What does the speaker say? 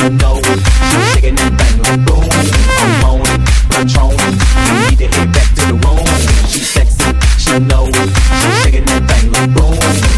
She know. She's that thing like boom. I'm need to head back to the room. She's sexy, she know. She's shaking that thing like boom.